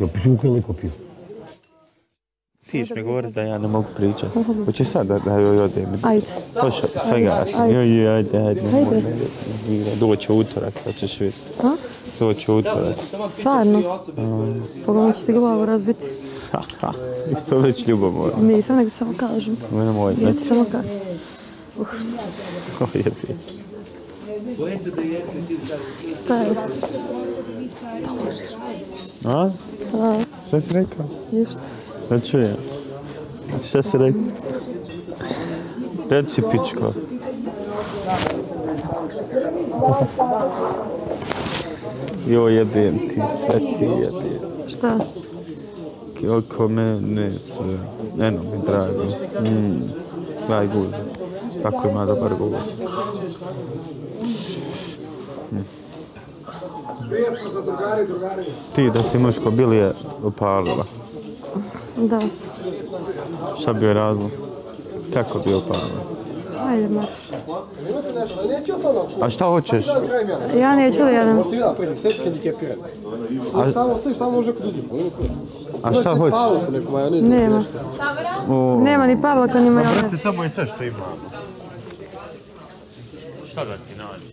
Jel piju koliko piju? Ti ćeš mi govoriti da ja ne mogu pričati. Hoće sad da, da joj odem. Ajde. Hoće svega. Ajde. Joj, joj, ajde, ajde. Ajde. ajde. Doće utorak, pa ćeš vidjeti. A? Doće utorak. Stvarno? Pogledaj ću ti glavu razbiti. Isto već ljubomor. Nisam, nego samo kažem. Mene moj, Ja ti samo kažem. Ko je ti? Šta je? A? A, Šta si rekao? ništa. Da čujem. Šta si rekao? Reci pičko. Jo, jebem ti, sve ti jebem. Šta? Oko mene sve. Eno mi drago. Mm. Gledaj guza. Kako ima dobar guz. Ti da si muško bili je opalila. Da. Šta bi joj radilo? Kako bi joj opalila? Ajde, marš. A šta hoćeš? Ja neću li jedan? Možete i da pojedi, sve hendikepiran. A tamo ostaviš tamo može kod uzmi. A šta hoćeš? Neku majonez Nema. O, Nema ni pavlaka, ni majonez. Samo je sve što imamo. Šta da ti nađe?